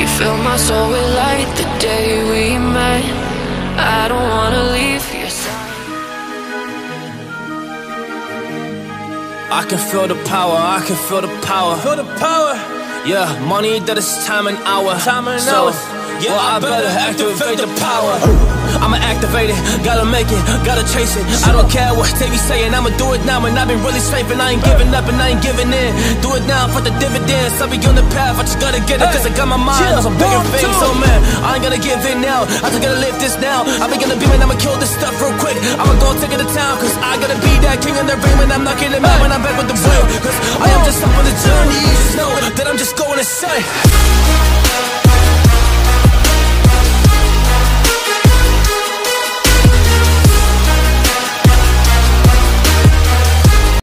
You fill my soul with light the day we met. I don't wanna leave your side. I can feel the power, I can feel the power. Feel the power. Yeah, money that is time and hour. Time and so, hours. Yeah, well, I I better better activate the activate the power. I'ma activate it, gotta make it, gotta chase it. I don't care what they be saying, I'ma do it now. And I've been really straight, and I ain't giving up and I ain't giving in. Do it now for the dividends. I'll be on the path, I just gotta get it, cause I got my mind on some bigger things. So, oh, man, I ain't gonna give in now. I just gotta live this now. I be gonna be man, I'ma kill this stuff real quick. I'ma go take it to town, cause I gotta be that king in the ring when I'm knocking it out. When I'm back with the win, cause I am just up on the journey. You just know that I'm just going to insane.